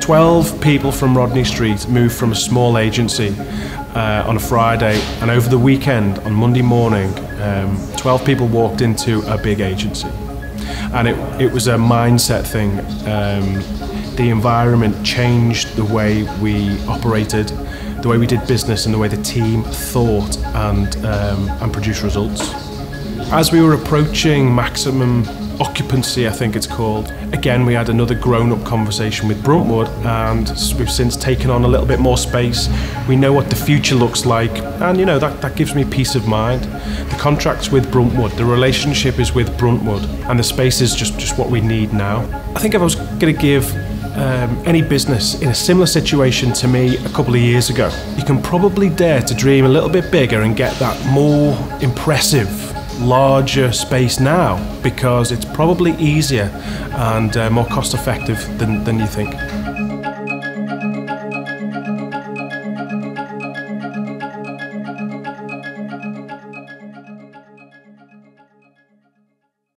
Twelve people from Rodney Street moved from a small agency uh, on a Friday, and over the weekend, on Monday morning, um, 12 people walked into a big agency. And it, it was a mindset thing. Um, the environment changed the way we operated, the way we did business, and the way the team thought and, um, and produced results. As we were approaching maximum occupancy, I think it's called. Again, we had another grown up conversation with Bruntwood, and we've since taken on a little bit more space. We know what the future looks like, and you know, that, that gives me peace of mind. The contract's with Bruntwood, the relationship is with Bruntwood, and the space is just, just what we need now. I think if I was going to give um, any business in a similar situation to me a couple of years ago, you can probably dare to dream a little bit bigger and get that more impressive larger space now because it's probably easier and uh, more cost effective than, than you think.